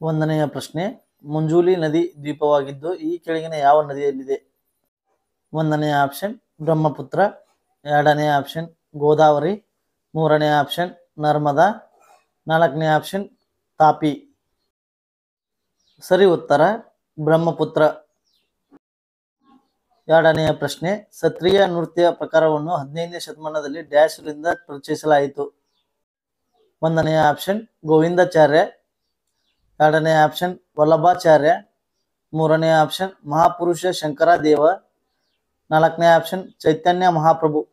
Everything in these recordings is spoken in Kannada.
ಒಂದನೆಯ ಪ್ರಶ್ನೆ, ಮುಂಜೂಲಿ ನದಿ ದ್ವೀಪವಾಗಿದ್ದು ಈ ಕೆಳಗಿನ ಯಾವ ನದಿಯಲ್ಲಿದೆ? ಒಂದನೆಯ ಆಪ್ಷನ್, ಬ್ರಹ್ಮಪುತ್ರ. ಎರಡನೇ ಆಪ್ಷನ್, ಗೋದಾವರಿ. ಮೂರನೇ ಆಪ್ಷನ್, ನರ್ಮದಾ. ನಾಲ್ಕನೇ ಆಪ್ಷನ್, ತಾಪಿ. ಸರಿ, ಉತ್ತರ, ಬ್ರಹ್ಮಪುತ್ರ. ಎರಡನೆಯ ಪ್ರಶ್ನೆ, ಸತ್ರಿಯ ನೃತ್ಯ ಪ್ರಕಾರವನ್ನು ಹದಿನೈದನೇ ಶತಮಾನದಲ್ಲಿ ಡ್ಯಾಶ್ರಿಂದ ಪರಿಚಯಿಸಲಾಯಿತು. ಒಂದನೆಯ ಆಪ್ಷನ್, ಗೋವಿಂದಾಚಾರ್ಯ. ಎರಡನೇ ಆಪ್ಷನ್ ವಲ್ಲಭಾಚಾರ್ಯ, ಮೂರನೇ ಆಪ್ಷನ್ ಮಹಾಪುರುಷ ಶಂಕರ ದೇವ ನಾಲ್ಕನೇ ಆಪ್ಷನ್ ಚೈತನ್ಯ ಮಹಾಪ್ರಭು.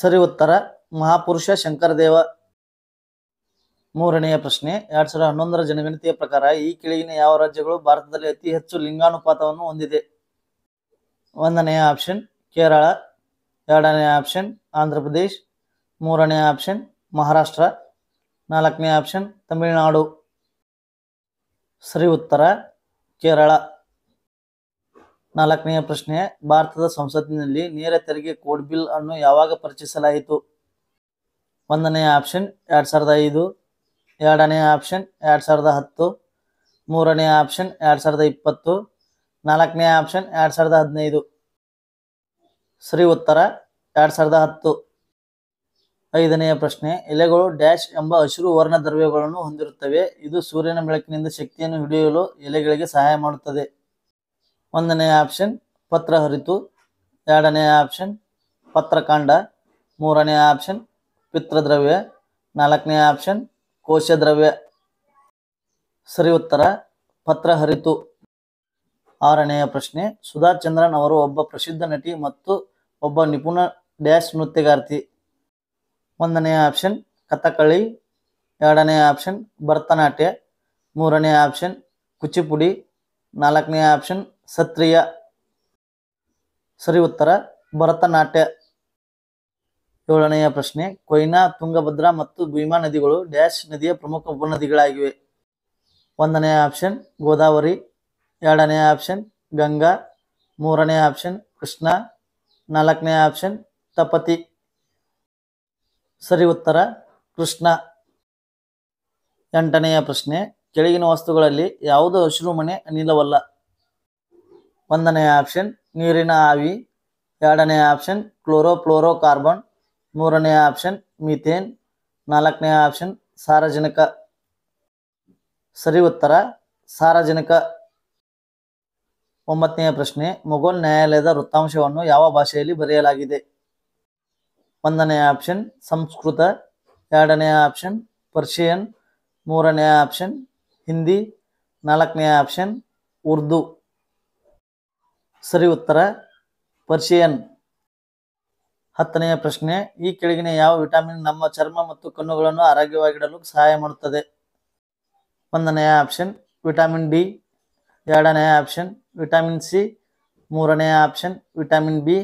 ಸರಿ ಉತ್ತರ ಮಹಾಪುರುಷ ಶಂಕರದೇವ. ಮೂರನೆಯ ಪ್ರಶ್ನೆ, ಎರಡ್ ಸಾವಿರದ ಹನ್ನೊಂದರ ಜನಗಣತಿಯ ಪ್ರಕಾರ ಈ ಕೆಳಗಿನ ಯಾವ ರಾಜ್ಯಗಳು ಭಾರತದಲ್ಲಿ ಅತಿ ಹೆಚ್ಚು ಲಿಂಗಾನುಪಾತವನ್ನು ಹೊಂದಿದೆ? ಒಂದನೆಯ ಆಪ್ಷನ್ ಕೇರಳ, ಎರಡನೇ ಆಪ್ಷನ್ ಆಂಧ್ರ ಪ್ರದೇಶ್ ಮೂರನೇ ಆಪ್ಷನ್ ಮಹಾರಾಷ್ಟ್ರ, ನಾಲ್ಕನೇ ಆಪ್ಷನ್ ತಮಿಳುನಾಡು. ಸರಿ ಉತ್ತರ, ಕೇರಳ. ನಾಲ್ಕನೆಯ ಪ್ರಶ್ನೆ, ಭಾರತದ ಸಂಸತ್ತಿನಲ್ಲಿ ನೇರ ತೆರಿಗೆ ಕೋಡ್ ಬಿಲ್ ಅನ್ನು ಯಾವಾಗ ಪರಿಚಯಿಸಲಾಯಿತು? ಒಂದನೆಯ ಆಪ್ಷನ್, ಎರಡ್ ಸಾವಿರದ ಐದು. ಎರಡನೇ ಆಪ್ಷನ್, ಎರಡ್ ಸಾವಿರದ ಹತ್ತು. ಮೂರನೇ ಆಪ್ಷನ್, ಎರಡ್ ಸಾವಿರದ ಇಪ್ಪತ್ತು. ನಾಲ್ಕನೇ ಆಪ್ಷನ್, ಎರಡ್ ಸಾವಿರದ ಹದಿನೈದು. ಶ್ರೀ ಉತ್ತರ, ಎರಡ್ ಸಾವಿರದ ಹತ್ತು. ಐದನೆಯ ಪ್ರಶ್ನೆ, ಎಲೆಗಳು ಡ್ಯಾಶ್ ಎಂಬ ಹಸಿರು ವರ್ಣ ದ್ರವ್ಯಗಳನ್ನು ಹೊಂದಿರುತ್ತವೆ. ಇದು ಸೂರ್ಯನ ಬೆಳಕಿನಿಂದ ಶಕ್ತಿಯನ್ನು ಹಿಡಿಯಲು ಎಲೆಗಳಿಗೆ ಸಹಾಯ ಮಾಡುತ್ತದೆ. ಒಂದನೇ ಆಪ್ಷನ್, ಪತ್ರ ಹರಿತು. ಎರಡನೇ ಆಪ್ಷನ್, ಪತ್ರಕಾಂಡ. ಮೂರನೆಯ ಆಪ್ಷನ್ ಪಿತ್ರದ್ರವ್ಯ ನಾಲ್ಕನೇ ಆಪ್ಷನ್ ಕೋಶ ದ್ರವ್ಯ ಸರಿ ಉತ್ತರ, ಪತ್ರ ಹರಿತು. ಆರನೆಯ ಪ್ರಶ್ನೆ, ಸುಧಾ ಚಂದ್ರನ್ ಅವರು ಒಬ್ಬ ಪ್ರಸಿದ್ಧ ನಟಿ ಮತ್ತು ಒಬ್ಬ ನಿಪುಣ ಡ್ಯಾಶ್ ನೃತ್ಯಗಾರ್ತಿ. ಒಂದನೇ ಆಪ್ಷನ್ ಕಥಕಳಿ ಎರಡನೇ ಆಪ್ಷನ್ ಭರತನಾಟ್ಯ. ಮೂರನೇ ಆಪ್ಷನ್ ಕುಚಿಪುಡಿ. ನಾಲ್ಕನೇ ಆಪ್ಷನ್ ಸತ್ರಿಯ. ಸರಿ ಉತ್ತರ, ಭರತನಾಟ್ಯ. ಏಳನೆಯ ಪ್ರಶ್ನೆ, ಕೊಯ್ನಾ, ತುಂಗಭದ್ರಾ ಮತ್ತು ಭೀಮಾ ನದಿಗಳು ಡ್ಯಾಶ್ ನದಿಯ ಪ್ರಮುಖ ಉಪನದಿಗಳಾಗಿವೆ. ಒಂದನೇ ಆಪ್ಷನ್ ಗೋದಾವರಿ. ಎರಡನೇ ಆಪ್ಷನ್ ಗಂಗಾ. ಮೂರನೇ ಆಪ್ಷನ್ ಕೃಷ್ಣ. ನಾಲ್ಕನೇ ಆಪ್ಷನ್ ತಪತಿ. ಸರಿ ಉತ್ತರ, ಕೃಷ್ಣ. ಎಂಟನೆಯ ಪ್ರಶ್ನೆ, ಕೆಳಗಿನ ವಸ್ತುಗಳಲ್ಲಿ ಯಾವುದು ಹಸಿರುಮನೆ ಅನಿಲವಲ್ಲ? ಒಂದನೆಯ ಆಪ್ಷನ್, ನೀರಿನ ಆವಿ. ಎರಡನೇ ಆಪ್ಷನ್ ಕ್ಲೋರೋಫ್ಲೋರೋ ಕಾರ್ಬನ್ ಮೂರನೆಯ ಆಪ್ಷನ್, ಮೀಥೇನ್. ನಾಲ್ಕನೇ ಆಪ್ಷನ್, ಸಾರಜನಕ. ಸರಿ ಉತ್ತರ, ಸಾರಜನಕ. ಒಂಬತ್ತನೆಯ ಪ್ರಶ್ನೆ, ಮೊಘಲ್ ನ್ಯಾಯಾಲಯದ ವೃತ್ತಾಂಶವನ್ನು ಯಾವ ಭಾಷೆಯಲ್ಲಿ ಬರೆಯಲಾಗಿದೆ? ಒಂದನೇ ಆಪ್ಷನ್ ಸಂಸ್ಕೃತ. ಎರಡನೇ ಆಪ್ಷನ್ ಪರ್ಷಿಯನ್ ಮೂರನೇ ಆಪ್ಷನ್ ಹಿಂದಿ ನಾಲ್ಕನೇ ಆಪ್ಷನ್ ಉರ್ದು ಸರಿ ಉತ್ತರ ಪರ್ಷಿಯನ್ ಹತ್ತನೆಯ ಪ್ರಶ್ನೆ, ಈ ಕೆಳಗಿನ ಯಾವ ವಿಟಮಿನ್ ನಮ್ಮ ಚರ್ಮ ಮತ್ತು ಕಣ್ಣುಗಳನ್ನು ಆರೋಗ್ಯವಾಗಿಡಲು ಸಹಾಯ ಮಾಡುತ್ತದೆ? ಒಂದನೆಯ ಆಪ್ಷನ್ ವಿಟಮಿನ್ ಡಿ ಎರಡನೆಯ ಆಪ್ಷನ್ ವಿಟಮಿನ್ ಸಿ ಮೂರನೆಯ ಆಪ್ಷನ್ ವಿಟಮಿನ್ ಬಿ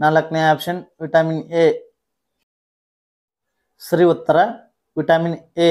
ನಾಲ್ಕನೇ ಆಪ್ಷನ್ ವಿಟಮಿನ್ ಎ ಸರಿ ಉತ್ತರ ವಿಟಮಿನ್ ಎ